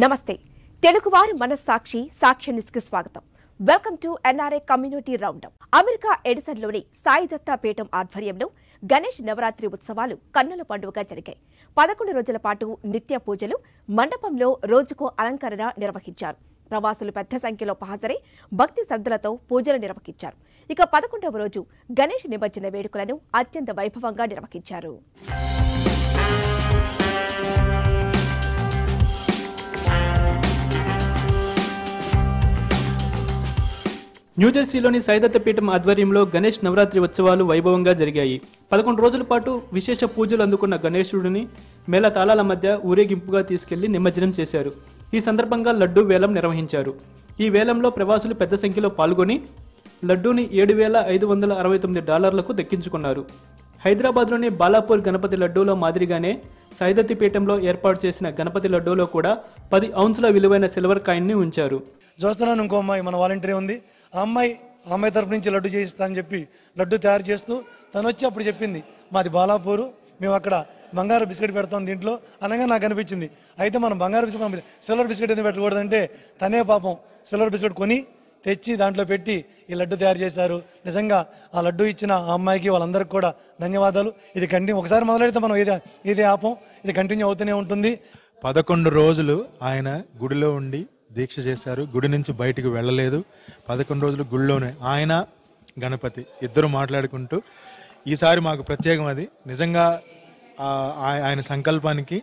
నమస్తే. తెలుగువారి మనస్సాక్షి సాక్ష్య న్యూస్కి స్వాగతం. Welcome to NRI community roundup. America ఎడిసన్లోని Saidatta పీఠం ఆధ్వర్యంలో గణేష్ నవరాత్రి ఉత్సవాలు కన్నుల పండుగగా జరిగాయి. పదకొండు రోజుల పాటు నిత్య పూజలు మండపంలో రోజుకో అలంకరణ నిర్వహించారు. ప్రవాసులు పెద్ద సంఖ్యలో హాజరై భక్తి శ్రద్ధలతో పూజలు నిర్వహించారు. ఇక పదకొండవ రోజు గణేష్ నిమజ్జన వేడుకలను అత్యంత వైభవంగా నిర్వహించారు. న్యూజెర్సీలోని సైదత్త పీఠం ఆధ్వర్యంలో గణేష్ నవరాత్రి ఉత్సవాలు వైభవంగా జరిగాయి. పదకొండు రోజుల పాటు విశేష పూజలు అందుకున్న గణేశుడిని మేళ తాళాల మధ్య ఊరేగింపుగా తీసుకెళ్ళి నిమజ్జనం చేశారు. ఈ సందర్భంగా లడ్డూ వేలం నిర్వహించారు. ఈ వేలంలో ప్రవాసులు పెద్ద సంఖ్యలో పాల్గొని లడ్డూని ఏడు వేల ఐదు వందల అరవై తొమ్మిది డాలర్లకు దక్కించుకున్నారు. హైదరాబాద్లోని బాలాపూర్ గణపతి లడ్డూలో మాదిరిగానే సైదత్తి పీఠంలో ఏర్పాటు చేసిన గణపతి లడ్డూలో కూడా పది ఔన్సుల విలువైన సిల్వర్ కాయిన్ని ఉంచారు. చూస్తున్నాను ఇంకో మన వాలంటీర్ ఉంది. ఆ అమ్మాయి ఆ అమ్మాయి తరపు నుంచి లడ్డు చేయిస్తా అని చెప్పి లడ్డు తయారు చేస్తూ తను వచ్చి అప్పుడు చెప్పింది మాది బాలాపూరు మేము అక్కడ బంగారు బిస్కెట్ పెడతాం దీంట్లో అనగా నాకు అనిపించింది. అయితే మనం బంగారు బిస్కెట్ సిల్వర్ బిస్కెట్ ఎందుకు పెట్టకూడదంటే తనే పాపం సిల్వర్ బిస్కెట్ కొని తెచ్చి దాంట్లో పెట్టి ఈ లడ్డు తయారు చేశారు. నిజంగా ఆ లడ్డు ఇచ్చిన ఆ అమ్మాయికి వాళ్ళందరికీ కూడా ధన్యవాదాలు. ఇది కంటిన్యూ ఒకసారి మొదలెడితే మనం ఇది ఇది ఆపం ఇది కంటిన్యూ అవుతూనే ఉంటుంది. పదకొండు రోజులు ఆయన గుడిలో ఉండి దీక్ష చేశారు. గుడి నుంచి బయటికి వెళ్ళలేదు. పదకొండు రోజులు గుళ్ళోనే. ఆయన గణపతి ఇద్దరు మాట్లాడుకుంటూ ఈసారి మాకు ప్రత్యేకం అది. నిజంగా ఆయన సంకల్పానికి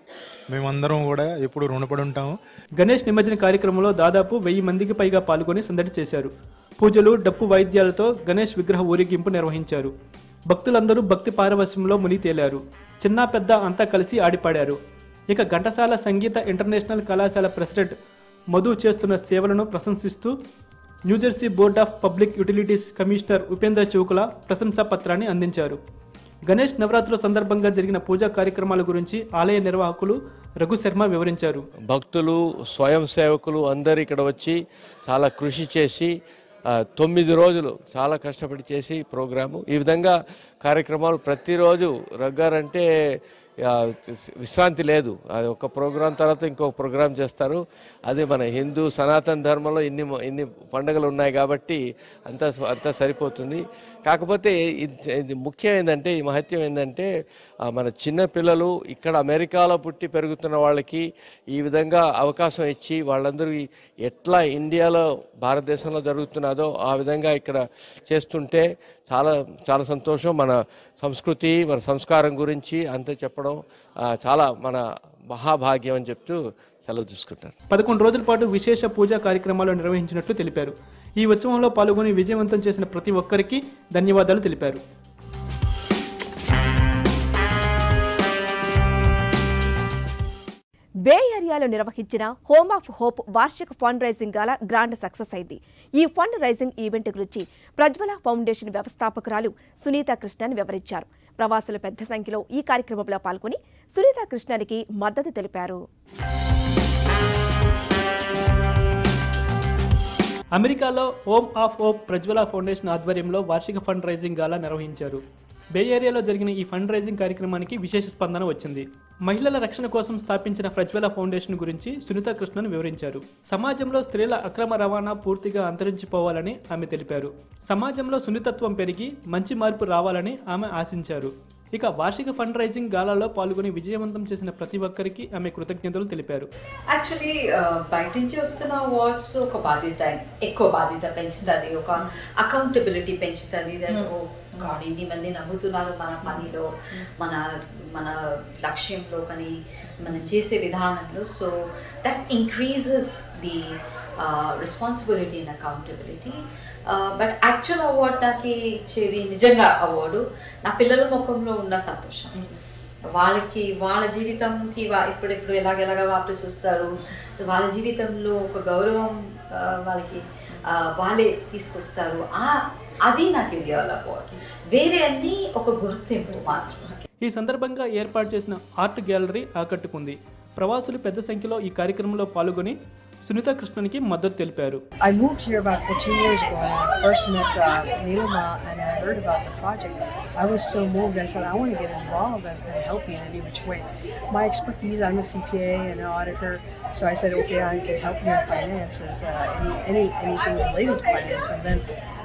మేమందరం కూడా ఎప్పుడు రుణపడి ఉంటాము. గణేష్ నిమజ్జన కార్యక్రమంలో దాదాపు వెయ్యి మందికి పైగా పాల్గొని సందడి చేశారు. పూజలు డప్పు వాయిద్యాలతో గణేష్ విగ్రహ ఊరేగింపు నిర్వహించారు. భక్తులందరూ భక్తి పారవశ్యంలో మునిగి తేలారు. చిన్న పెద్ద అంతా కలిసి ఆడిపాడారు. ఇక ఘంటసాల సంగీత ఇంటర్నేషనల్ కళాశాల ప్రెసిడెంట్ మధు చేస్తున్న సేవలను ప్రశంసిస్తూ New Jersey board of public utilities commissioner Upendra Chowkula ప్రశంసా పత్రాన్ని అందించారు. గణేష్ నవరాత్రుల సందర్భంగా జరిగిన పూజా కార్యక్రమాల గురించి ఆలయ నిర్వాహకులు రఘు శర్మ వివరించారు. భక్తులు స్వయం సేవకులు అందరు ఇక్కడ వచ్చి చాలా కృషి చేసి తొమ్మిది రోజులు చాలా కష్టపడి చేసి ప్రోగ్రాము. ఈ విధంగా కార్యక్రమాలు ప్రతిరోజు రగ్గారంటే విశ్రాంతి లేదు. అది ఒక ప్రోగ్రాం తర్వాత ఇంకొక ప్రోగ్రాం చేస్తారు. అదే మన హిందూ సనాతన ధర్మంలో ఇన్ని ఇన్ని పండుగలు ఉన్నాయి కాబట్టి అంత అంత సరిపోతుంది. కాకపోతే ఇది ఇది ముఖ్యం ఏంటంటే ఈ మహత్యం ఏంటంటే మన చిన్న పిల్లలు ఇక్కడ అమెరికాలో పుట్టి పెరుగుతున్న వాళ్ళకి ఈ విధంగా అవకాశం ఇచ్చి వాళ్ళందరూ ఎట్లా ఇండియాలో భారతదేశంలో జరుగుతున్నదో ఆ విధంగా ఇక్కడ చేస్తుంటే చాలా చాలా సంతోషం. మన సంస్కృతి మన సంస్కారం గురించి అంత చెప్పడం చాలా మన మహాభాగ్యం అని చెప్తూ సెలవు తీసుకుంటారు. పదకొండు రోజుల పాటు విశేష పూజా కార్యక్రమాలు నిర్వహించినట్లు తెలిపారు. ఈ ఉత్సవంలో పాల్గొని విజయవంతం చేసిన ప్రతి ఒక్కరికి ధన్యవాదాలు తెలిపారు. బే ఏరియాలో నిర్వహించిన హోమ్ ఆఫ్ హోప్ వార్షిక fund raising gala grand success అయింది. ఈ ఫండ్ రైజింగ్ ఈవెంట్ గురించి ప్రజ్వల ఫౌండేషన్ వ్యవస్థాపకురాలు సునీత కృష్ణన్ వివరించారు. ప్రవాసులు పెద్ద సంఖ్యలో ఈ కార్యక్రమంలో పాల్గొని సునీత కృష్ణన్కి మద్దతు తెలిపారు. అమెరికాలో home of hope Prajwala foundation ఆధ్వర్యంలో వార్షిక ఫండ్ రైజింగ్ గాలా నిర్వహించారు. బే ఏరియాలో జరిగిన ఈ ఫండ్ రైజింగ్ కార్యక్రమానికి విశేష స్పందన వచ్చింది. మహిళల రక్షణ కోసం స్థాపించిన ప్రజ్వల ఫౌండేషన్ గురించి సునీత కృష్ణన్ వివరించారు. సమాజంలో స్త్రీల అక్రమ రవాణా పూర్తిగా అంతరించిపోవాలని ఆమె తెలిపారు. సమాజంలో సున్నితత్వం పెరిగి మంచి మార్పు రావాలని ఆమె ఆశించారు. ఇక వార్షిక ఫండ్ రైజింగ్ గాలాలో పాల్గొని విజయవంతం చేసిన ప్రతి ఒక్కరికి ఆమె కృతజ్ఞతలు తెలిపారు. యాక్చువల్లీ బయట నుంచి వస్తున్న అవార్డ్స్ ఒక బాధ్యత ఎక్కువ బాధ్యత పెంచుతుంది. ఒక అకౌంటబిలిటీ పెంచుతుంది. గాడ్ ఇన్ని మంది నమ్ముతున్నారు మన పనిలో మన మన లక్ష్యంలో కానీ మనం చేసే విధానంలో. So that increases the responsibility and accountability but actual award నాకు ఇచ్చేది నిజంగా అవార్డు నా పిల్లల ముఖంలో ఉన్న సంతోషం. వాళ్ళకి వాళ్ళ జీవితంకి వా ఇప్పుడిప్పుడు ఎలాగెలాగా వాపస్ వస్తారు. సో వాళ్ళ జీవితంలో ఒక గౌరవం ఆ, వాళ్ళకి ఆ, వాళ్ళే తీసుకొస్తారు. ఆ అది నాకు ఇవ్వాలి అవార్డు వేరే అన్నీ ఒక గుర్తింపు మాత్రం ఈ సందర్భంగా ఏర్పాటు చేసిన ఆర్ట్ గ్యాలరీ ఆకట్టుకుంది ప్రవాసులు పెద్ద సంఖ్యలో ఈ కార్యక్రమంలో పాల్గొని సునీత కృష్ణన్కి మద్దతు తెలిపారు I moved here about 14 years ago and I first met uh, Neelama and I heard about the project, I was so moved. I said, I want to get involved and, and help you in any which way. My expertise, I'm a CPA and an auditor, so I said, okay, I can help you in finances, uh, any, any anything related to finance. And then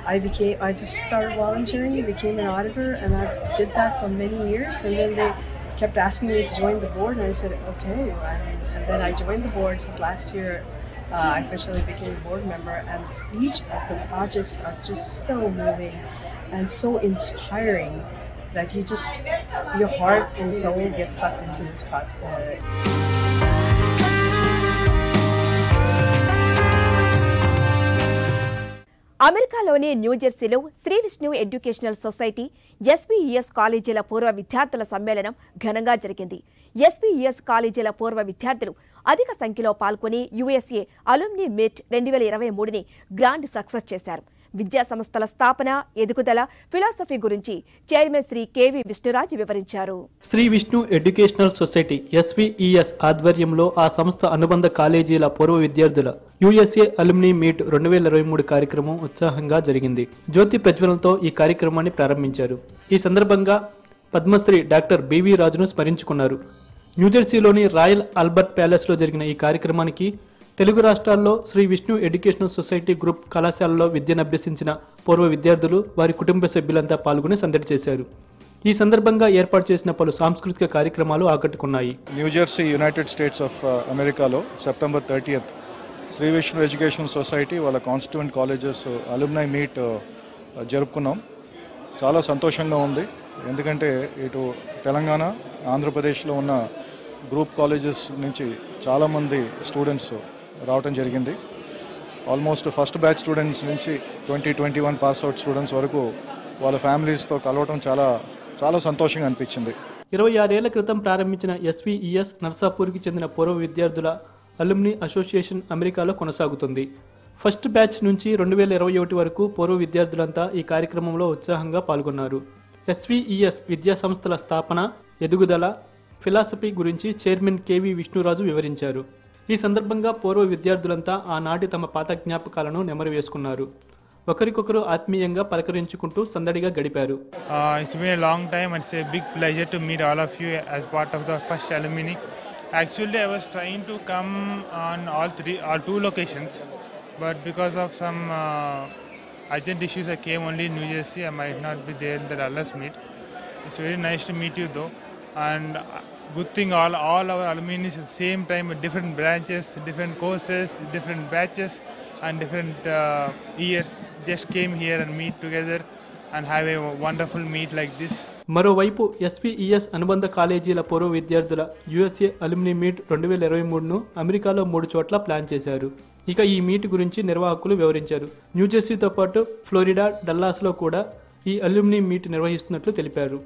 I became, I just started volunteering, became an auditor, and I did that for many years. And then they kept asking me to join the board, and I said, okay. And, then I joined the board since last year. Uh, I officially became a board member, and each of the projects are just so moving and so inspiring that you just, your heart and soul gets sucked into this project. అమెరికాలోని న్యూజెర్సీలో Shri Vishnu educational society SPES కాలేజీల పూర్వ విద్యార్థుల సమ్మేళనం ఘనంగా జరిగింది. ఎస్పీఈఎస్ కాలేజీల పూర్వ విద్యార్థులు అధిక సంఖ్యలో పాల్గొని యుఎస్ఏ అలుమ్ని మీట్ రెండు వేల ఇరవై మూడుని గ్రాండ్ సక్సెస్ చేశారు. విద్యా సంస్థల స్థాపన ఎదుగుదల ఫిలాసఫీ గురించి చైర్మన్ శ్రీ కెవి విష్ణురాజ్ వివరించారు. Shri Vishnu educational society SVES ఆధ్వర్యంలో ఆ సంస్థ అనుబంధ కాలేజీల పూర్వ విద్యార్థుల యుఎస్ఏ అలుమ్ని మీట్ రెండు వేల ఇరవై మూడు కార్యక్రమం ఉత్సాహంగా జరిగింది. జ్యోతి ప్రజ్వలంతో ఈ కార్యక్రమాన్ని ప్రారంభించారు. ఈ సందర్భంగా పద్మశ్రీ డాక్టర్ బివి రాజును స్మరించుకున్నారు. న్యూజెర్సీలోని రాయల్ ఆల్బర్ట్ ప్యాలెస్లో జరిగిన ఈ కార్యక్రమానికి తెలుగు రాష్ట్రాల్లో Shri Vishnu educational society group కళాశాలలో విద్యనభ్యసించిన పూర్వ విద్యార్థులు వారి కుటుంబ సభ్యులంతా పాల్గొని సందడి చేశారు. ఈ సందర్భంగా ఏర్పాటు చేసిన పలు సాంస్కృతిక కార్యక్రమాలు ఆకట్టుకున్నాయి. New Jersey United States of అమెరికాలో September thirtieth Shri Vishnu education society వాళ్ళ కాన్స్టిట్యూంట్ కాలేజెస్ అలుమ్నై మీట్ జరుపుకున్నాం. చాలా సంతోషంగా ఉంది. ఎందుకంటే ఇటు తెలంగాణ ఆంధ్రప్రదేశ్లో ఉన్న గ్రూప్ కాలేజెస్ నుంచి చాలామంది స్టూడెంట్స్ రావటం జరిగింది. ఆల్మోస్ట్ ఫస్ట్ బ్యాచ్ స్టూడెంట్స్ నుంచి twenty twenty one pass out students వరకు వాళ్ళ ఫ్యామిలీస్తో కలవటం చాలా చాలా సంతోషంగా అనిపించింది. ఇరవై ఆరేళ్ళ క్రితం ప్రారంభించిన ఎస్వీఈఎస్ నర్సాపూర్కి చెందిన పూర్వ విద్యార్థుల అలుమ్ని అసోసియేషన్ అమెరికాలో కొనసాగుతుంది. ఫస్ట్ బ్యాచ్ నుంచి రెండు వేల ఇరవై ఒకటి వరకు పూర్వ విద్యార్థులంతా ఈ కార్యక్రమంలో ఉత్సాహంగా పాల్గొన్నారు. ఎస్వీఈఎస్ విద్యా సంస్థల స్థాపన ఎదుగుదల ఫిలాసఫీ గురించి చైర్మన్ కేవీ విష్ణురాజు వివరించారు. ఈ సందర్భంగా పూర్వ విద్యార్థులంతా ఆనాటి తమ పాత జ్ఞాపకాలను నెమరు వేసుకున్నారు ఒకరికొకరు ఆత్మీయంగా పలకరించుకుంటూ సందడిగా గడిపారు. Long time it's big pleasure meet of you as part of the first alumni actually I tried to come on all three all two locations but because of some urgent issues only new might not be there their all us meet it's very nice meet you though and good thing all all our alumnus same time different branches different courses different batches and different years just came here and meet together and have a wonderful meet like this మరోవైపు SPES అనుబంధ కాలేజీల పూర్వ విద్యార్థుల USA అలుమిని meet రెండు వేల ఇరవై మూడును అమెరికాలో మూడు చోట్ల ప్లాన్ చేశారు. ఇక ఈ మీట్ గురించి నిర్వాహకులు వివరించారు. న్యూజెర్సీతో పాటు ఫ్లోరిడా డల్లాస్లో కూడా ఈ అల్యూమినీ మీట్ నిర్వహిస్తున్నట్లు తెలిపారు.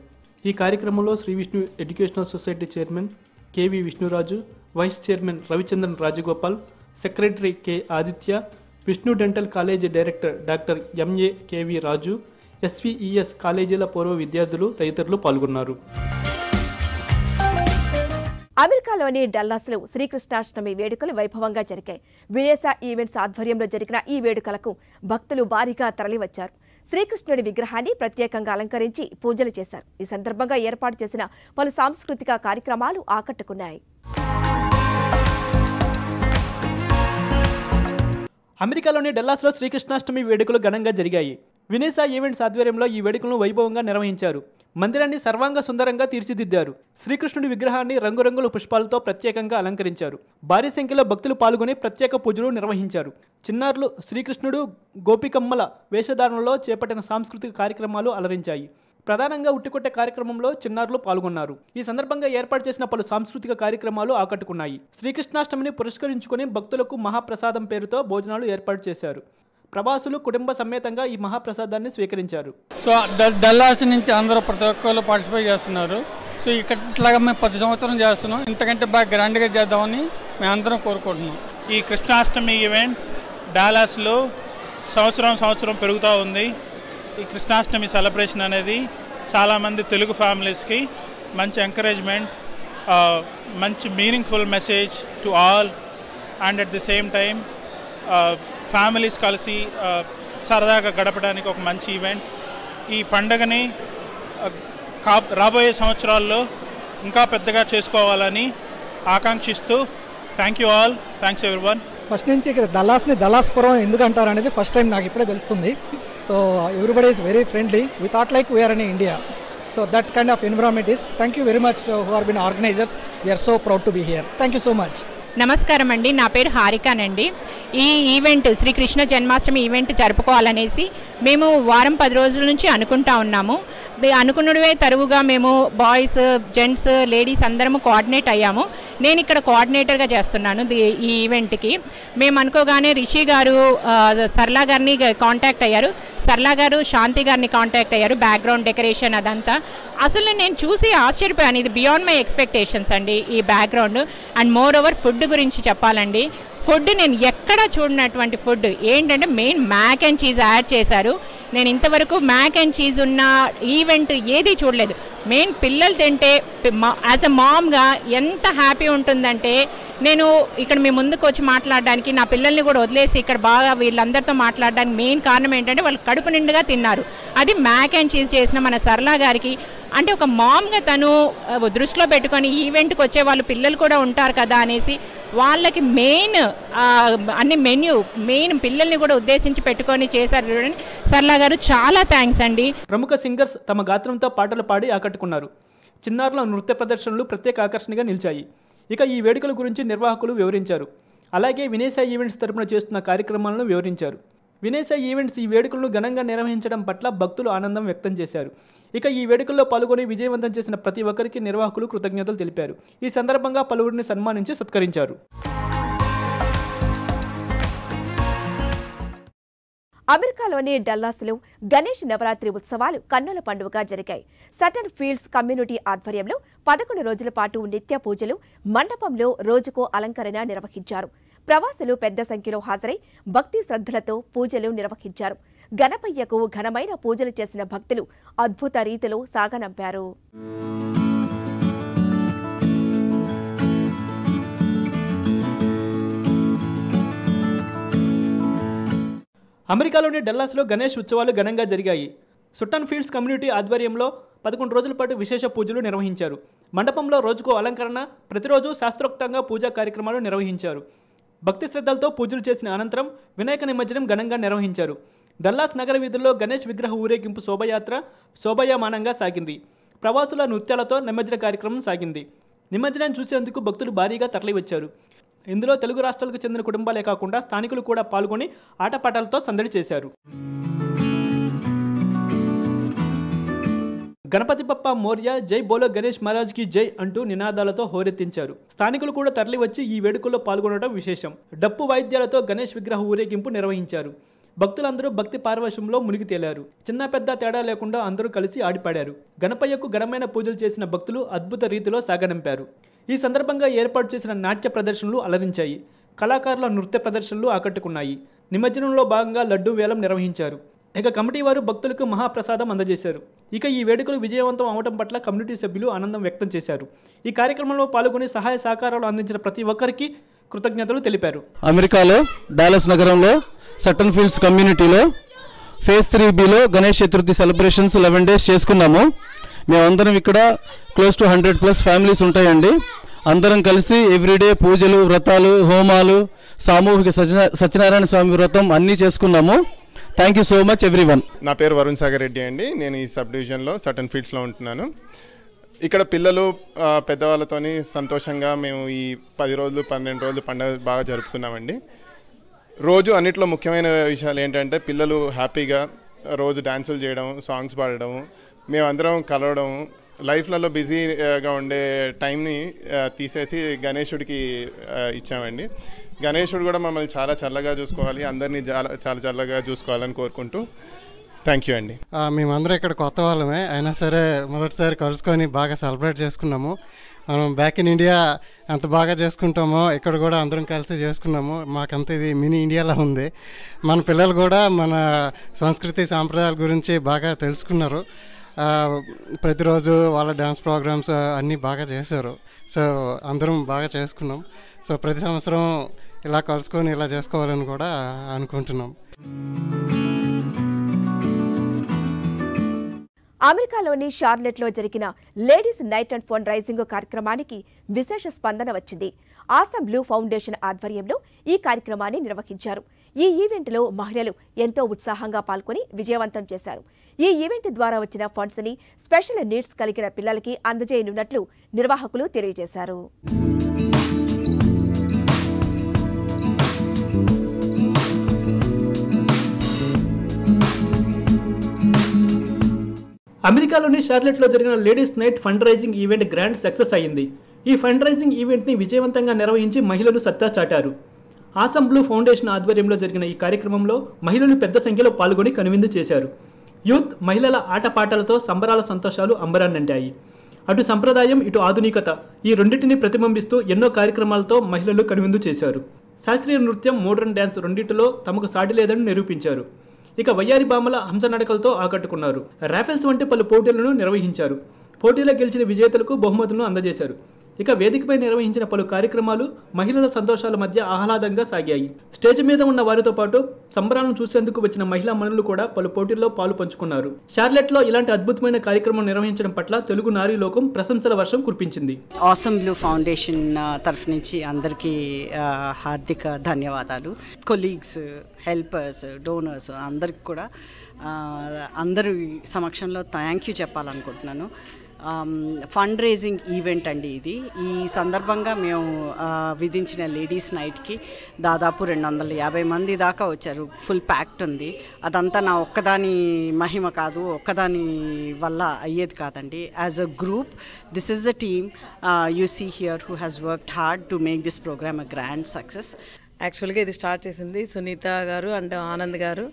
ఈ కార్యక్రమంలో Shri Vishnu educational society chairman KV Vishnuraju vice chairman Ravichandran Rajagopal secretary K Aditya Vishnu dental college director doctor MA KV Raju SVES కాలేజీల పూర్వ విద్యార్థులు తదితరులు పాల్గొన్నారు. అమెరికాలోని డల్లాస్లో శ్రీకృష్ణాష్టమి వేడుకలు వైభవంగా జరిగాయి. విదేశ ఈవెంట్స్ ఆధ్వర్యంలో జరిగిన ఈ వేడుకలకు భక్తులు భారీగా తరలివచ్చారు. శ్రీకృష్ణుడి విగ్రహాన్ని ప్రత్యేకంగా అలంకరించి పూజలు చేశారు. ఈ సందర్భంగా ఏర్పాటు చేసిన పలు సాంస్కృతిక కార్యక్రమాలు ఆకట్టుకున్నాయి. అమెరికాలోని డల్లాస్లో శ్రీకృష్ణాష్టమి వేడుకలు ఘనంగా జరిగాయి. వినేసా ఈవెంట్స్ ఆధ్వర్యంలో ఈ వేడుకలను వైభవంగా నిర్వహించారు. మందిరాన్ని సర్వాంగ సుందరంగా తీర్చిదిద్దారు. శ్రీకృష్ణుడి విగ్రహాన్ని రంగురంగుల పుష్పాలతో ప్రత్యేకంగా అలంకరించారు. భారీ సంఖ్యలో భక్తులు పాల్గొని ప్రత్యేక పూజలు నిర్వహించారు. చిన్నారులు శ్రీకృష్ణుడు గోపికమ్మల వేషధారణలో చేపట్టిన సాంస్కృతిక కార్యక్రమాలు అలరించాయి. ప్రధానంగా ఉట్టికొట్టే కార్యక్రమంలో చిన్నారులు పాల్గొన్నారు. ఈ సందర్భంగా ఏర్పాటు చేసిన పలు సాంస్కృతిక కార్యక్రమాలు ఆకట్టుకున్నాయి. శ్రీకృష్ణాష్టమిని పురస్కరించుకుని భక్తులకు మహాప్రసాదం పేరుతో భోజనాలు ఏర్పాటు చేశారు. ప్రవాసులు కుటుంబ సమేతంగా ఈ మహాప్రసాదాన్ని స్వీకరించారు. సో డల్లాస్ నుంచి అందరూ ప్రతి ఒక్కరు పార్టిసిపేట్ చేస్తున్నారు. సో ఇక్కడ ఇట్లాగా మేము ప్రతి సంవత్సరం చేస్తున్నాం. ఇంతకంటే బాగా గ్రాండ్గా చేద్దామని మేము అందరం కోరుకుంటున్నాం. ఈ కృష్ణాష్టమి ఈవెంట్ డాలాస్లో సంవత్సరం సంవత్సరం పెరుగుతూ ఉంది. ఈ కృష్ణాష్టమి సెలబ్రేషన్ అనేది చాలామంది తెలుగు ఫ్యామిలీస్కి మంచి ఎంకరేజ్మెంట్ మంచి meaningful message to all. And at the same time families కలిసి సరదాగా గడపడానికి ఒక మంచి ఈవెంట్. ఈ పండగని కా రాబోయే సంవత్సరాల్లో ఇంకా పెద్దగా చేసుకోవాలని ఆకాంక్షిస్తూ thank you all thanks everyone first నుంచి ఇక్కడ దలాస్ని దల్లాస్పురం ఎందుకు అంటారు అనేది ఫస్ట్ టైం నాకు ఇప్పుడే తెలుస్తుంది. So everybody is very friendly we thought like we are in India so that kind of environment is thank you very much who are been organizers we are so proud to be here thank you so much నమస్కారం అండి నా పేరు హారికానండి. ఈ event Srikrishna Janmashtami event జరుపుకోవాలనేసి మేము వారం పది రోజుల నుంచి అనుకుంటా ఉన్నాము. అనుకున్నవే తరువుగా మేము బాయ్స్ జెంట్స్ లేడీస్ అందరము కోఆర్డినేట్ అయ్యాము. నేను ఇక్కడ కోఆర్డినేటర్గా చేస్తున్నాను ఈ ఈవెంట్కి. మేము అనుకోగానే రిషి గారు సర్లా గారిని కాంటాక్ట్ అయ్యారు. సర్లా గారు శాంతి గారిని కాంటాక్ట్ అయ్యారు బ్యాక్గ్రౌండ్ డెకరేషన్ అదంతా. అసలు నేను చూసి ఆశ్చర్యపోయాను. ఇది బియాండ్ మై ఎక్స్పెక్టేషన్స్ అండి ఈ background. And more over food గురించి చెప్పాలండి. ఫుడ్ నేను ఎక్కడ చూడనటువంటి ఫుడ్. ఏంటంటే main mac and cheese add చేశారు. నేను ఇంతవరకు మ్యాక్ అండ్ చీజ్ ఉన్న ఈవెంట్ ఏది చూడలేదు. మెయిన్ పిల్లలు తింటే యాజ్ అ మామ్గా ఎంత హ్యాపీ ఉంటుందంటే నేను ఇక్కడ మీ ముందుకు వచ్చి మాట్లాడడానికి నా పిల్లల్ని కూడా వదిలేసి ఇక్కడ బాగా వీళ్ళందరితో మాట్లాడడానికి మెయిన్ కారణం ఏంటంటే వాళ్ళు కడుపు నిండుగా తిన్నారు. అది మ్యాక్ అండ్ చీజ్ చేసిన మన సరళా గారికి అంటే ఒక మామ్గా తను దృష్టిలో పెట్టుకొని ఈవెంట్కి వచ్చే వాళ్ళు పిల్లలు కూడా ఉంటారు కదా అనేసి వాళ్ళకి మెయిన్ అన్ని మెన్యూ మెయిన్ పిల్లల్ని కూడా ఉద్దేశించి పెట్టుకొని చేశారు చూడండి. సర్లా గారు చాలా థ్యాంక్స్ అండి. ప్రముఖ సింగర్స్ తమ గాత్రంతో పాటలు పాడి ఆకట్టుకున్నారు. చిన్నారుల నృత్య ప్రదర్శనలు ప్రత్యేక ఆకర్షణగా నిలిచాయి. ఇక ఈ వేడుకల గురించి నిర్వాహకులు వివరించారు. అలాగే వినేశ ఈవెంట్స్ తరపున చేస్తున్న కార్యక్రమాలను వివరించారు. వినేశ ఈవెంట్స్ ఈ వేడుకలను ఘనంగా నిర్వహించడం పట్ల భక్తులు ఆనందం వ్యక్తం చేశారు. ఇక ఈ వేడుకల్లో పాల్గొని విజయవంతం చేసిన ప్రతి ఒక్కరికి నిర్వాహకులు కృతజ్ఞతలు తెలిపారు. ఈ సందర్భంగా పలువురిని సన్మానించి సత్కరించారు. అమెరికాలోని డల్లాస్లో గణేష్ నవరాత్రి ఉత్సవాలు కన్నుల పండుగగా జరిగాయి. సటన్ ఫీల్డ్స్ కమ్యూనిటీ ఆధ్వర్యంలో పదకొండు రోజుల పాటు నిత్య పూజలు మండపంలో రోజుకో అలంకరణ నిర్వహించారు. ప్రవాసులు పెద్ద సంఖ్యలో హాజరై భక్తి శ్రద్ధలతో పూజలు నిర్వహించారు. గణపయ్యకు ఘనమైన పూజలు చేసిన భక్తులు అద్భుత రీతిలో సాగనంపారు. అమెరికాలోని డల్లాస్లో గణేష్ ఉత్సవాలు ఘనంగా జరిగాయి. సుట్టన్ ఫీల్డ్స్ కమ్యూనిటీ ఆధ్వర్యంలో పదకొండు రోజుల పాటు విశేష పూజలు నిర్వహించారు. మండపంలో రోజుకో అలంకరణ ప్రతిరోజు శాస్త్రోక్తంగా పూజా కార్యక్రమాలు నిర్వహించారు. భక్తి శ్రద్ధలతో పూజలు చేసిన అనంతరం వినాయక నిమజ్జనం ఘనంగా నిర్వహించారు. డల్లాస్ నగర వీధుల్లో గణేష్ విగ్రహ ఊరేగింపు శోభయాత్ర శోభయమానంగా సాగింది. ప్రవాసుల నృత్యాలతో నిమజ్జన కార్యక్రమం సాగింది. నిమజ్జనం చూసేందుకు భక్తులు భారీగా తరలివచ్చారు. ఇందులో తెలుగు రాష్ట్రాలకు చెందిన కుటుంబాలే కాకుండా స్థానికులు కూడా పాల్గొని ఆటపాటలతో సందడి చేశారు. గణపతి బప్ప మోర్య జై బోలో గణేష్ మహారాజ్కి జై అంటూ నినాదాలతో హోరెత్తించారు. స్థానికులు కూడా తరలివచ్చి ఈ వేడుకల్లో పాల్గొనడం విశేషం. డప్పు వాయిద్యాలతో గణేష్ విగ్రహ ఊరేగింపు నిర్వహించారు. భక్తులందరూ భక్తి పారవశంలో మునిగి తేలారు. చిన్న పెద్ద తేడా లేకుండా అందరూ కలిసి ఆడిపాడారు. గణపయ్యకు ఘనమైన పూజలు చేసిన భక్తులు అద్భుత రీతిలో సాగనంపారు. ఈ సందర్భంగా ఏర్పాటు చేసిన నాట్య ప్రదర్శనలు అలరించాయి. కళాకారుల నృత్య ప్రదర్శనలు ఆకట్టుకున్నాయి. నిమజ్జనంలో భాగంగా లడ్డూ వేలం నిర్వహించారు. ఇక కమిటీ వారు భక్తులకు మహాప్రసాదం అందజేశారు. ఇక ఈ వేడుకలు విజయవంతం అవడం పట్ల కమ్యూనిటీ సభ్యులు ఆనందం వ్యక్తం చేశారు. ఈ కార్యక్రమంలో పాల్గొని సహాయ సహకారాలు అందించిన ప్రతి ఒక్కరికి కృతజ్ఞతలు తెలిపారు. అమెరికాలో డాలస్ నగరంలో సటన్ ఫీల్డ్స్ కమ్యూనిటీలో phase three below Ganesh Chaturthi celebrations eleven days చేసుకున్నాము. మేమందరం ఇక్కడ close to hundred plus families ఉంటాయండి. అందరం కలిసి ఎవ్రీడే పూజలు వ్రతాలు హోమాలు సామూహిక సత్యనారాయణ స్వామి వ్రతం అన్నీ చేసుకున్నాము. Thank you so much everyone నా పేరు వరుణ్ సాగర్ రెడ్డి అండి. నేను ఈ సబ్ డివిజన్లో సటన్ ఫీల్డ్స్లో ఉంటున్నాను. ఇక్కడ పిల్లలు పెద్దవాళ్ళతోని సంతోషంగా మేము ఈ పది రోజులు పన్నెండు రోజులు పండుగ బాగా జరుపుకున్నామండి. రోజు అన్నిట్లో ముఖ్యమైన విషయాలు ఏంటంటే పిల్లలు హ్యాపీగా రోజు డ్యాన్సులు చేయడం సాంగ్స్ పాడడం మేమందరం కలవడం లైఫ్లలో బిజీగా ఉండే టైంని తీసేసి గణేశుడికి ఇచ్చామండి. గణేశుడు కూడా మమ్మల్ని చాలా చల్లగా చూసుకోవాలి అందరినీ చాలా చాలా చల్లగా చూసుకోవాలని కోరుకుంటూ థ్యాంక్ యూ అండి. ఆ, మేమందరం ఇక్కడ కొత్త వాళ్ళమే. అయినా సరే మొదటిసారి కలుసుకొని బాగా సెలబ్రేట్ చేసుకున్నాము. మనం బ్యాక్ ఇన్ ఇండియా ఎంత బాగా చేసుకుంటామో ఇక్కడ కూడా అందరం కలిసి చేసుకున్నాము మాకంత ఇది మినీ ఇండియాలా ఉంది. మన పిల్లలు కూడా మన సంస్కృతి సాంప్రదాయాల గురించి బాగా తెలుసుకున్నారు. ప్రతిరోజు వాళ్ళ డ్యాన్స్ ప్రోగ్రామ్స్ అన్నీ బాగా చేశారు. సో అందరం బాగా చేసుకున్నాం. సో ప్రతి సంవత్సరం ఇలా కలుసుకొని ఇలా చేసుకోవాలని కూడా అనుకుంటున్నాం. అమెరికాలోని షార్లెట్లో జరిగిన ladies night and fund raising కార్యక్రమానికి విశేష స్పందన వచ్చింది. ఆసం బ్లూ ఫౌండేషన్ ఆధ్వర్యంలో ఈ కార్యక్రమాన్ని నిర్వహించారు. ఈ ఈవెంట్లో మహిళలు ఎంతో ఉత్సాహంగా పాల్గొని విజయవంతం చేశారు. ఈ ఈవెంట్ ద్వారా వచ్చిన ఫండ్స్ని స్పెషల్ నీడ్స్ కలిగిన పిల్లలకి అందజేయనున్నట్లు నిర్వాహకులు తెలియజేశారు. అమెరికాలోని షార్లెట్లో జరిగిన ladies night fund raising event grand success అయింది ఈ ఫండ్ రైజింగ్ ఈవెంట్ని విజయవంతంగా నిర్వహించి మహిళలు సత్తా చాటారు. ఆసం బ్లూ ఫౌండేషన్ ఆధ్వర్యంలో జరిగిన ఈ కార్యక్రమంలో మహిళలు పెద్ద సంఖ్యలో పాల్గొని కనువిందు చేశారు. యూత్ మహిళల ఆటపాటలతో సంబరాల సంతోషాలు అంబరాన్నంటాయి. అటు సంప్రదాయం ఇటు ఆధునికత ఈ రెండింటిని ప్రతిబింబిస్తూ ఎన్నో కార్యక్రమాలతో మహిళలు కనువిందు చేశారు. శాస్త్రీయ నృత్యం మోడర్న్ డ్యాన్స్ రెండింటిలో తమకు సాటి లేదని నిరూపించారు. ఇక వయ్యారి బామల హంస నడకలతో ఆకట్టుకున్నారు. రాఫెల్స్ వంటి పలు పోటీలను నిర్వహించారు. పోటీలో గెలిచిన విజేతలకు బహుమతులను అందజేశారు. ఇక వేదికపై నిర్వహించిన పలు కార్యక్రమాలు మహిళల సంతోషాల మధ్య ఆహ్లాదంగా సాగాయి. స్టేజ్ మీద ఉన్న వారితో పాటు సంబరాలను చూసేందుకు వచ్చిన మహిళా మనులు కూడా పలు పోటీల్లో పాలు పంచుకున్నారు. షార్లెట్లో ఇలాంటి అద్భుతమైన కార్యక్రమం నిర్వహించడం పట్ల తెలుగు నారీ లోకం ప్రశంసల వర్షం కురిపించింది. ఆసమ్ బ్లూ ఫౌండేషన్ తరఫు నుంచి అందరికీ హార్దిక ధన్యవాదాలు. కొలీగ్స్ హెల్పర్స్ డోనర్స్ అందరికి కూడా అందరి సమక్షంలో థ్యాంక్ యూ చెప్పాలనుకుంటున్నాను. ఫండ్ రేజింగ్ ఈవెంట్ అండి ఇది. ఈ సందర్భంగా మేము విధించిన లేడీస్ నైట్కి దాదాపు రెండు వందల యాభై మంది దాకా వచ్చారు. ఫుల్ ప్యాక్ట్ ఉంది. అదంతా నా ఒక్కదాని మహిమ కాదు ఒక్కదాని వల్ల అయ్యేది కాదండి. As a group this is the team you see here who has worked hard to make this program a grand success యాక్చువల్గా ఇది స్టార్ట్ చేసింది సునీత గారు అండ్ ఆనంద్ గారు.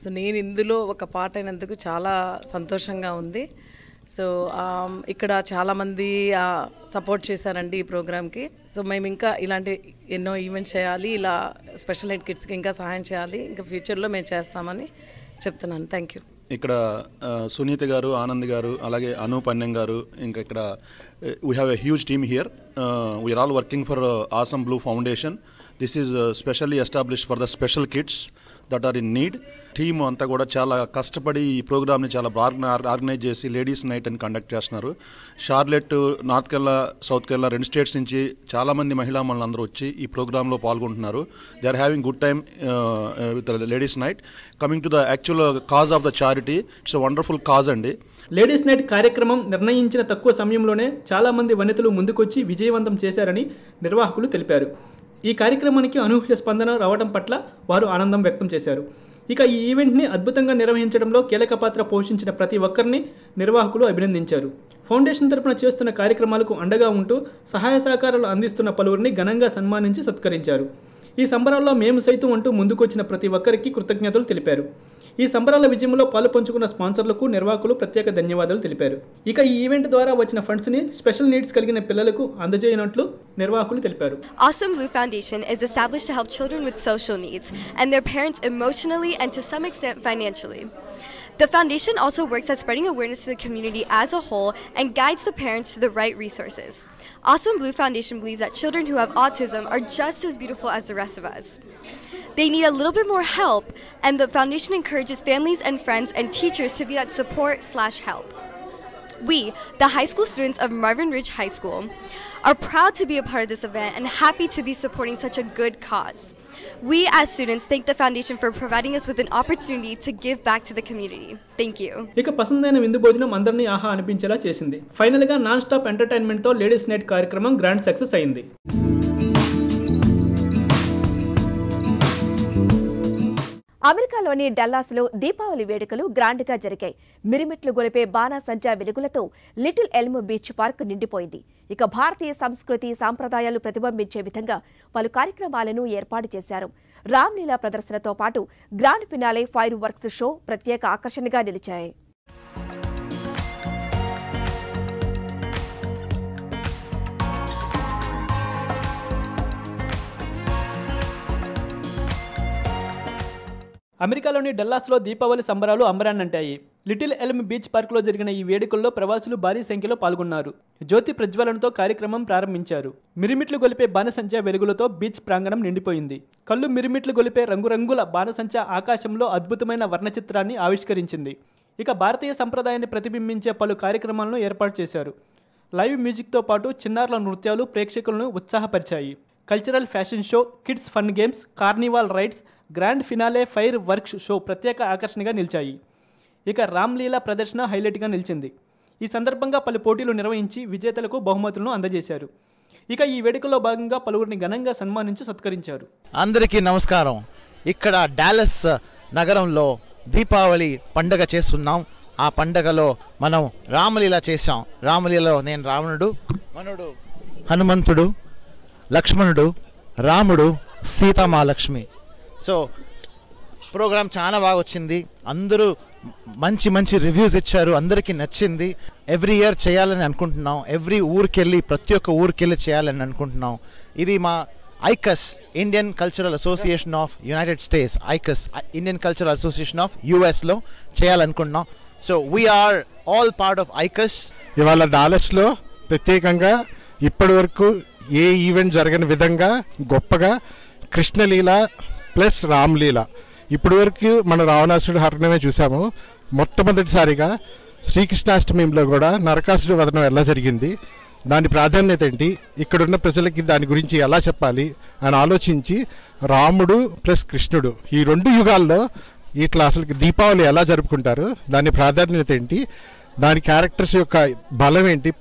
సో నేను ఇందులో ఒక పార్ట్ అయినందుకు చాలా సంతోషంగా ఉంది. సో um, ఇక్కడ చాలామంది సపోర్ట్ చేశారండి ఈ ప్రోగ్రామ్కి. సో మేము ఇంకా ఇలాంటి ఎన్నో ఈవెంట్స్ చేయాలి ఇలా స్పెషల్ ఎయిడ్ కిడ్స్కి ఇంకా సహాయం చేయాలి ఇంకా ఫ్యూచర్లో మేము చేస్తామని చెప్తున్నాను. థ్యాంక్ యూ ఇక్కడ సునీత గారు ఆనంద్ గారు అలాగే అనూప్ అన్యం గారు ఇంకా ఇక్కడ we have a huge team here we are all working for awesome blue foundation this is specially establish for the special kids that are in need team అంతా కూడా చాలా కష్టపడి ఈ ప్రోగ్రామ్ని చాలా బాగా ఆర్గనైజ్ చేసి లేడీస్ నైట్ అని కండక్ట్ చేస్తున్నారు. Charlotte North Carolina South Carolina రెండు స్టేట్స్ నుంచి చాలామంది మహిళా మనందరూ వచ్చి ఈ ప్రోగ్రాంలో పాల్గొంటున్నారు. They are having good time with ladies night coming to the actual cause of the charity it's wonderful cause అండి. లేడీస్ నైట్ కార్యక్రమం నిర్ణయించిన తక్కువ సమయంలోనే చాలామంది వనితలు ముందుకొచ్చి విజయవంతం చేశారని నిర్వాహకులు తెలిపారు. ఈ కార్యక్రమానికి అనూహ్య స్పందన రావడం పట్ల వారు ఆనందం వ్యక్తం చేశారు. ఇక ఈ ఈవెంట్ని అద్భుతంగా నిర్వహించడంలో కీలక పాత్ర పోషించిన ప్రతి ఒక్కరిని నిర్వాహకులు అభినందించారు. ఫౌండేషన్ తరపున చేస్తున్న కార్యక్రమాలకు అండగా ఉంటూ సహాయ సహకారాలు అందిస్తున్న పలువురిని ఘనంగా సన్మానించి సత్కరించారు. ఈ సంబరాల్లో మేము సైతం అంటూ ముందుకొచ్చిన ప్రతి ఒక్కరికి కృతజ్ఞతలు తెలిపారు. ఈ సంబరాల విజయంలో పాలు పంచుకున్న స్పాన్సర్లకు నిర్వాహకులు ప్రత్యేక ధన్యవాదాలు తెలిపారు. ఇక ఈ ఈవెంట్ ద్వారా వచ్చిన ఫండ్స్ని స్పెషల్ నీడ్స్ కలిగిన పిల్లలకు అందజేయనట్లు నిర్వాహకులు తెలిపారు. Awesome blue foundation is establish to help children with social needs and their parents emotionally and to some extent financially The foundation also works at spreading awareness to the community as a whole and guides the parents to the right resources. Awesome Blue Foundation believes that children who have autism are just as beautiful as the rest of us. They need a little bit more help, and the foundation encourages families and friends and teachers to be that support slash help. We, the high school students of Marvin Ridge High School, are proud to be a part of this event and happy to be supporting such a good cause. We, as students, thank the foundation for providing us with an opportunity to give back to the community. Thank you. ఇక పసందైన విందు భోజనం అందరినీ ఆహా అనిపించేలా చేసింది ఫైనల్గా non stop ఎంటర్టైన్మెంట్తో లేడీస్ నైట్ కార్యక్రమం గ్రాండ్ సక్సెస్ అయింది అమెరికాలోని డల్లాస్లో దీపావళి వేడుకలు గ్రాండ్గా జరిగాయి. మిరిమిట్లు గొలిపే బాణాసంచా వెలుగులతో లిటిల్ ఎల్మ్ బీచ్ పార్క్ నిండిపోయింది. ఇక భారతీయ సంస్కృతి సాంప్రదాయాలు ప్రతిబింబించే విధంగా పలు కార్యక్రమాలను ఏర్పాటు చేశారు. రామ్లీలా ప్రదర్శనతో పాటు grand finale fire works show ప్రత్యేక ఆకర్షణగా నిలిచాయి. అమెరికాలోని డల్లాస్లో దీపావళి సంబరాలు అంబరాన్నంటాయి లిటిల్ ఎల్మ్ బీచ్ పార్క్లో జరిగిన ఈ వేడుకల్లో ప్రవాసులు భారీ సంఖ్యలో పాల్గొన్నారు. జ్యోతి ప్రజ్వలనతో కార్యక్రమం ప్రారంభించారు. మిరిమిట్లు గొలిపే బాణసంచా వెలుగులతో బీచ్ ప్రాంగణం నిండిపోయింది. కళ్ళు మిరిమిట్లు గొలిపే రంగురంగుల బాణసంచ ఆకాశంలో అద్భుతమైన వర్ణచిత్రాన్ని ఆవిష్కరించింది. ఇక భారతీయ సంప్రదాయాన్ని ప్రతిబింబించే పలు కార్యక్రమాలను ఏర్పాటు చేశారు. లైవ్ మ్యూజిక్తో పాటు చిన్నారుల నృత్యాలు ప్రేక్షకులను ఉత్సాహపరిచాయి. Cultural fashion show kids fun games carnival rides grand finale fireworks show ప్రత్యేక ఆకర్షణగా నిలిచాయి. ఇక రామ్లీలా ప్రదర్శన హైలైట్గా నిలిచింది. ఈ సందర్భంగా పలు పోటీలు నిర్వహించి విజేతలకు బహుమతులను అందజేశారు. ఇక ఈ వేడుకలో భాగంగా పలువురిని ఘనంగా సన్మానించి సత్కరించారు. అందరికీ నమస్కారం. ఇక్కడ డాలస్ నగరంలో దీపావళి పండగ చేస్తున్నాం. ఆ పండగలో మనం రామలీల చేశాం. రామలీలలో నేను రావణుడు మనుడు హనుమంతుడు లక్ష్మణుడు రాముడు సీతామహాలక్ష్మి. సో ప్రోగ్రామ్ చాలా బాగా వచ్చింది. అందరూ మంచి మంచి రివ్యూస్ ఇచ్చారు. అందరికీ నచ్చింది. ఎవ్రీ ఇయర్ చేయాలని అనుకుంటున్నాం. ఎవ్రీ ఊరికెళ్ళి ప్రతి ఒక్క ఊరికెళ్ళి చేయాలని అనుకుంటున్నాం. ఇది మా ICUS Indian cultural association of United States. ICUS Indian cultural association of యుఎస్లో చేయాలనుకుంటున్నాం. So we are all part of ICUS. ఇవాళ డాలస్లో ప్రత్యేకంగా ఇప్పటి వరకు ఏ ఈవెంట్ జరగని విధంగా గొప్పగా కృష్ణలీల ప్లస్ రామ్లీల. ఇప్పటి వరకు మన రావణాసుడు హరణమే చూసాము మొట్టమొదటిసారిగా శ్రీకృష్ణాష్టమిలో కూడా నరకాసుడు వదనం ఎలా జరిగింది? దాని ప్రాధాన్యత ఏంటి? ఇక్కడున్న ప్రజలకి దాని గురించి ఎలా చెప్పాలి? అని ఆలోచించి రాముడు ప్లస్ కృష్ణుడు ఈ రెండు యుగాల్లో ఇట్లా అసలు దీపావళి ఎలా జరుపుకుంటారు? దాని ప్రాధాన్యత ఏంటి? దాని క్యారెక్టర్స్ యొక్క బలం ఏంటి?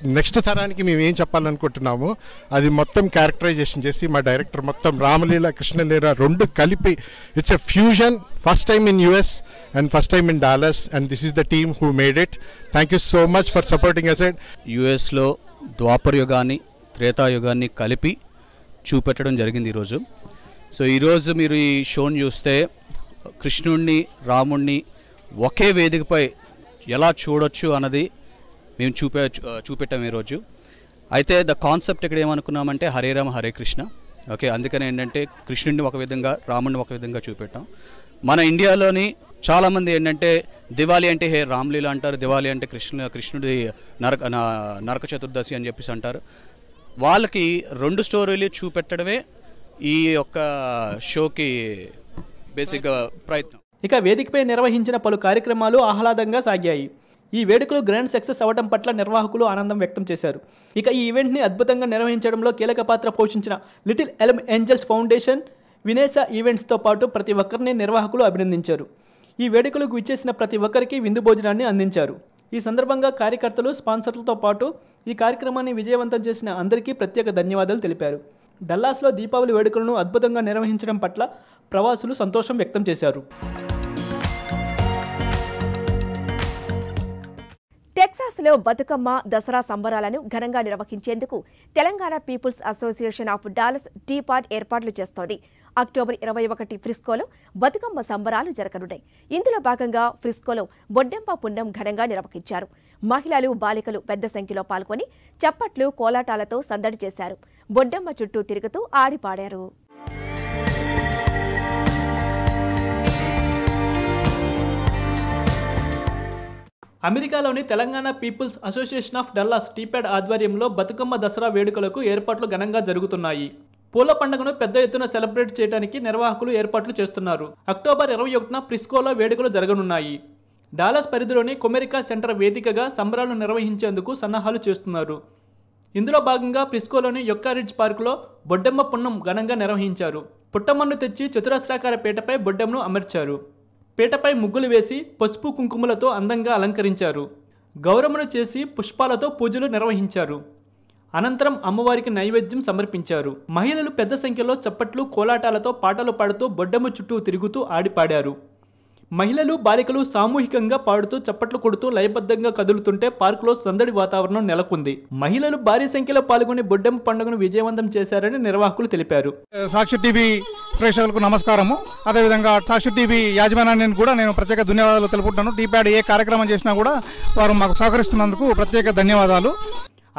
నెక్స్ట్ తరానికి మేము ఏం చెప్పాలనుకుంటున్నాము అది మొత్తం క్యారెక్టరైజేషన్ చేసి మా డైరెక్టర్ మొత్తం రామలీల కృష్ణలీల రెండు కలిపి it's a fusion first time in US and first time in Dallas and this is the team who made it thank you so much for supporting అసెడ్ యుఎస్లో ద్వాపర యుగాన్ని త్రేతాయుగాన్ని కలిపి చూపెట్టడం జరిగింది ఈరోజు. సో ఈరోజు మీరు ఈ షోని చూస్తే కృష్ణుణ్ణి రాముణ్ణి ఒకే వేదికపై ఎలా చూడొచ్చు అన్నది మేము చూపే చూపెట్టాం ఈరోజు అయితే ద కాన్సెప్ట్ ఇక్కడ ఏమనుకున్నామంటే హరే రామ హరే కృష్ణ. ఓకే అందుకని ఏంటంటే కృష్ణుడిని ఒక విధంగా రాముడిని ఒక విధంగా చూపెట్టాం. మన ఇండియాలోని చాలామంది ఏంటంటే దివాళీ అంటే హే రామ్లీల అంటారు దివాళీ అంటే కృష్ణ కృష్ణుడి నరక నరక చతుర్దశి అని చెప్పేసి అంటారు. వాళ్ళకి రెండు స్టోరీలు చూపెట్టడమే ఈ యొక్క షోకి బేసిక్గా ప్రయత్నం. ఇక వేదికపై నిర్వహించిన పలు కార్యక్రమాలు ఆహ్లాదంగా సాగాయి. ఈ వేడుకలు గ్రాండ్ సక్సెస్ అవ్వడం పట్ల నిర్వాహకులు ఆనందం వ్యక్తం చేశారు. ఇక ఈ ఈవెంట్ని అద్భుతంగా నిర్వహించడంలో కీలక పాత్ర పోషించిన లిటిల్ ఎలమ్ ఏంజల్స్ ఫౌండేషన్ వినేసా ఈవెంట్స్తో పాటు ప్రతి ఒక్కరిని నిర్వాహకులు అభినందించారు. ఈ వేడుకలకు విచ్చేసిన ప్రతి ఒక్కరికి విందు భోజనాన్ని అందించారు. ఈ సందర్భంగా కార్యకర్తలు స్పాన్సర్లతో పాటు ఈ కార్యక్రమాన్ని విజయవంతం చేసిన అందరికీ ప్రత్యేక ధన్యవాదాలు తెలిపారు. డల్లాస్లో దీపావళి వేడుకలను అద్భుతంగా నిర్వహించడం పట్ల ప్రవాసులు సంతోషం వ్యక్తం చేశారు. టెక్సాస్లో బతుకమ్మ దసరా సంబరాలను ఘనంగా నిర్వహించేందుకు Telangana people's association of Dallas TPAD ఏర్పాట్లు చేస్తోంది. అక్టోబర్ ఇరవై ఒకటి ఫ్రిస్కోలో బతుకమ్మ సంబరాలు జరగనున్నాయి. ఇందులో భాగంగా ఫ్రిస్కోలో బొడ్డెంప పుణ్యం ఘనంగా నిర్వహించారు. మహిళలు బాలికలు పెద్ద సంఖ్యలో పాల్గొని చప్పట్లు కోలాటాలతో సందడి చేశారు. బొడ్డెమ్మ చుట్టూ తిరుగుతూ ఆడిపాడారు. అమెరికాలోని Telangana people's association of Dallas TPAD ఆధ్వర్యంలో బతుకమ్మ దసరా వేడుకలకు ఏర్పాట్లు ఘనంగా జరుగుతున్నాయి. పూల పండుగను పెద్ద ఎత్తున సెలబ్రేట్ చేయడానికి నిర్వాహకులు ఏర్పాట్లు చేస్తున్నారు. అక్టోబర్ ఇరవై ఒకటిన ప్రిస్కోలో వేడుకలు జరగనున్నాయి. డాలస్ పరిధిలోని కొమెరికా సెంటర్ వేదికగా సంబరాలు నిర్వహించేందుకు సన్నాహాలు చేస్తున్నారు. ఇందులో భాగంగా ప్రిస్కోలోని యొక్కారిడ్జ్ పార్కులో బొడ్డెమ్మ పున్నం ఘనంగా నిర్వహించారు. పుట్టమన్ను తెచ్చి చతురస్రాకార పీటపై బొడ్డెమ్మను అమర్చారు. పీటపై ముగ్గులు వేసి పసుపు కుంకుమలతో అందంగా అలంకరించారు. గౌరమ్మను చేసి పుష్పాలతో పూజలు నిర్వహించారు. అనంతరం అమ్మవారికి నైవేద్యం సమర్పించారు. మహిళలు పెద్ద సంఖ్యలో చప్పట్లు కోలాటాలతో పాటలు పాడుతూ బొడ్డమ్మ చుట్టూ తిరుగుతూ ఆడిపాడారు. మహిళలు బాలికలు సామూహికంగా పాడుతూ చప్పట్లు కొడుతూ లయబద్ధంగా కదులుతుంటే పార్కులో సందడి వాతావరణం నెలకొంది. మహిళలు భారీ సంఖ్యలో పాల్గొని బొడ్డెమ్మ పండుగను విజయవంతం చేశారని నిర్వాహకులు తెలిపారు. సాక్షి టీవీ ప్రేక్షకులకు నమస్కారము. అదేవిధంగా సాక్షి టీవీ యాజమాన్యాన్ని కూడా నేను ప్రత్యేక ధన్యవాదాలు తెలుపుకుంటాను. టీప్యాడ్ ఏ కార్యక్రమం చేసినా కూడా వారు మాకు సహకరిస్తున్నందుకు ప్రత్యేక ధన్యవాదాలు.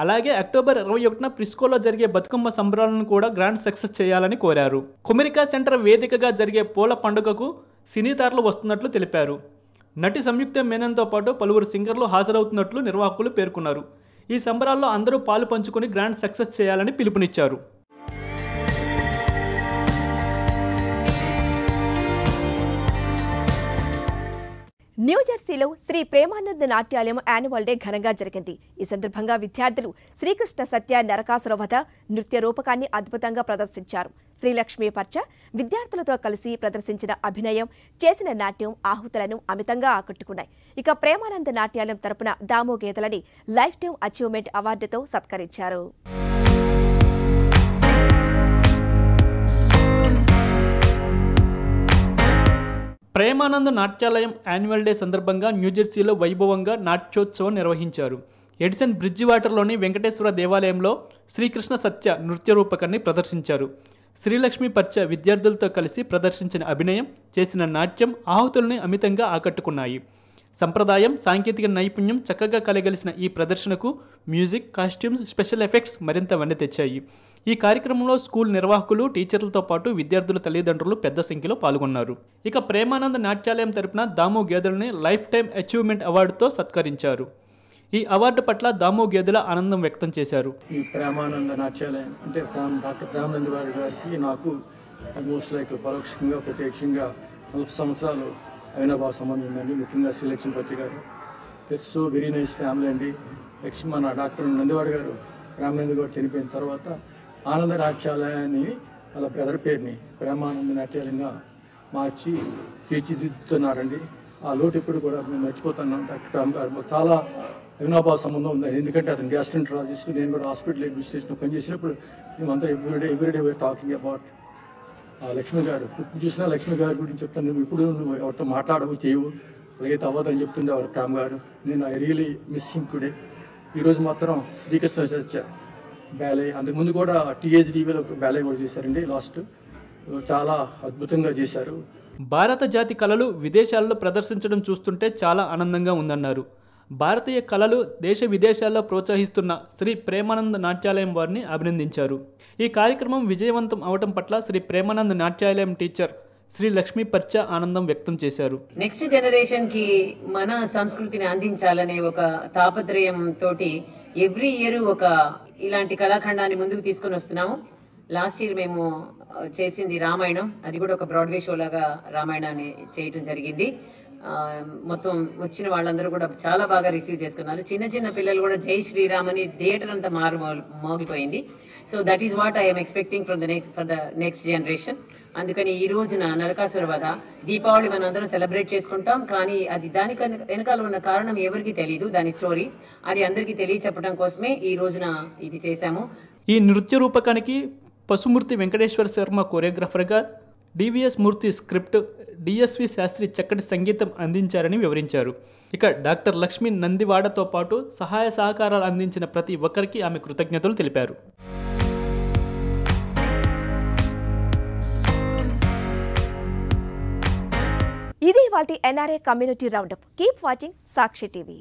అలాగే అక్టోబర్ ఇరవై ఒకటిన ప్రిస్కోలో జరిగే బతుకమ్మ సంబరాలను కూడా గ్రాండ్ సక్సెస్ చేయాలని కోరారు. కొమెరికా సెంటర్ వేదికగా జరిగే పూల పండుగకు సినీతారులు వస్తున్నట్లు తెలిపారు. నటి సంయుక్త మేనన్తో పాటు పలువురు సింగర్లు హాజరవుతున్నట్లు నిర్వాహకులు పేర్కొన్నారు. ఈ సంబరాల్లో అందరూ పాలు పంచుకొని గ్రాండ్ సక్సెస్ చేయాలని పిలుపునిచ్చారు. న్యూజెర్సీలో శ్రీ ప్రేమానంద నాట్యాలయం యాన్యువల్ డే ఘనంగా జరిగింది. ఈ సందర్భంగా విద్యార్థులు శ్రీకృష్ణ సత్య నరకాసుర వధ నృత్య రూపకాన్ని అద్భుతంగా ప్రదర్శించారు. శ్రీలక్ష్మి పర్చ విద్యార్థులతో కలిసి ప్రదర్శించిన అభినయం చేసిన నాట్యం ఆహుతులను అమితంగా ఆకట్టుకున్నాయి. ఇక ప్రేమానంద నాట్యాలయం తరపున దామో గేదలని లైఫ్ టైం అచీవ్మెంట్ అవార్డుతో సత్కరించారు. ప్రేమానంద నాట్యాలయం యాన్యువల్ డే సందర్భంగా న్యూజెర్సీలో వైభవంగా నాట్యోత్సవం నిర్వహించారు. ఎడిసన్ బ్రిడ్జి వాటర్లోని వెంకటేశ్వర దేవాలయంలో శ్రీకృష్ణ సత్య నృత్య రూపకాన్ని ప్రదర్శించారు. శ్రీలక్ష్మి పర్చ విద్యార్థులతో కలిసి ప్రదర్శించిన అభినయం చేసిన నాట్యం ఆహుతుల్ని అమితంగా ఆకట్టుకున్నాయి. సంప్రదాయం సాంకేతిక నైపుణ్యం చక్కగా కలగలిసిన ఈ ప్రదర్శనకు మ్యూజిక్ కాస్ట్యూమ్స్ స్పెషల్ ఎఫెక్ట్స్ మరింత వన్నె తెచ్చాయి. ఈ కార్యక్రమంలో స్కూల్ నిర్వాహకులు టీచర్లతో పాటు విద్యార్థుల తల్లిదండ్రులు పెద్ద సంఖ్యలో పాల్గొన్నారు. ఇక ప్రేమానంద నాట్యాలయం తరపున దాము గేదెలని లైఫ్ టైం అచీవ్మెంట్ అవార్డుతో సత్కరించారు. ఈ అవార్డు పట్ల దాము గేదెల ఆనందం వ్యక్తం చేశారు. ఈ ప్రేమానంద నాట్యాలయం అంటే డాక్టర్ ప్రేమానంద గారి గారికి నాకు ఆల్మోస్ట్ లైక్ పరోక్షంగా ప్రత్యక్షంగా నలభై సంవత్సరాలు అవినాభావ సంబంధం ఉందండి. ముఖ్యంగా శ్రీలక్ష్మి పత్రి గారు. It's so very nice family అండి. లక్ష్మణ మన డాక్టర్ నందివాడ గారు. రామనంద గారు చనిపోయిన తర్వాత ఆనంద నాట్యాలయాన్ని వాళ్ళ బ్రదర్ పేరుని ప్రేమానంద నాట్యాలయంగా మార్చి తీర్చిదిద్దుతున్నారండి. ఆ లోటు ఎప్పుడు కూడా మేము మర్చిపోతున్నాం. డాక్టర్ రామ్ గారు చాలా వినోభావ సంబంధం ఉంది ఎందుకంటే అతను గ్యాస్ట్రెంట్రాలజిస్ట్ నేను కూడా హాస్పిటల్ అడ్మినిస్ట్రేషన్ పనిచేసినప్పుడు మేమంతా everyday everyday we talking about Lakshmi గారు. ఇప్పుడు చూసినా లక్ష్మి గారి గురించి చెప్తాను. నువ్వు ఇప్పుడు నువ్వు ఎవరితో మాట్లాడవు చేయవు. అలాగైతే అవ్వదని చెప్తుండేవారు రామ్ గారు. నేను ఐ రియలీ మిస్సింగ్ టుడే ఈరోజు మాత్రం శ్రీకృష్ణ చర్చ బ్యాలే అంతకుముందు కూడా టీహెచ్డీవీలో బ్యాలే కూడా చేశారండి లాస్ట్ చాలా అద్భుతంగా చేశారు. భారత జాతి కళలు విదేశాల్లో ప్రదర్శించడం చూస్తుంటే చాలా ఆనందంగా ఉందన్నారు. భారతీయ కళలు దేశ విదేశాల్లో ప్రోత్సహిస్తున్న శ్రీ ప్రేమానంద్ నాట్యాలయం వారిని అభినందించారు. ఈ కార్యక్రమం విజయవంతం అవటం పట్ల శ్రీ ప్రేమానంద్ నాట్యాలయం టీచర్ శ్రీ లక్ష్మీ పర్చ ఆనందం వ్యక్తం చేశారు. నెక్స్ట్ జనరేషన్కి మన సంస్కృతిని అందించాలనే ఒక తాపత్రయం తోటి ఎవ్రీ ఇయర్ ఒక ఇలాంటి కళాఖండాన్ని ముందుకు తీసుకొని వస్తున్నాము. లాస్ట్ ఇయర్ మేము చేసింది రామాయణం. అది కూడా ఒక బ్రాడ్వే షో లాగా రామాయణాన్ని చేయటం జరిగింది. మొత్తం వచ్చిన వాళ్ళందరూ కూడా చాలా బాగా రిసీవ్ చేసుకున్నారు. చిన్న చిన్న పిల్లలు కూడా జై శ్రీరామ్ అని థియేటర్ అంతా మారు మోగిపోయింది. So that is what I'm expecting from the next for the next generation అందుకని ఈ రోజున నరకాసుర వధ దీపావళి మనం అందరం సెలబ్రేట్ చేసుకుంటాం. కానీ అది దాని వెనకాల ఉన్న కారణం ఎవరికి తెలియదు దాని స్టోరీ అది అందరికీ తెలియచెప్పడం కోసమే ఈ రోజున ఇది చేశాము. ఈ నృత్య రూపకానికి Pasumurthy Venkateswara Sharma కొరియోగ్రాఫర్గా DVS Murthy script DSV Sastry చక్కటి సంగీతం అందించారని వివరించారు. ఇక డాక్టర్ లక్ష్మీ నందివాడతో పాటు సహాయ సహకారాలు అందించిన ప్రతి ఒక్కరికి ఆమె కృతజ్ఞతలు తెలిపారు. ఇది వాటి NRI community roundup keep watching Sakshi TV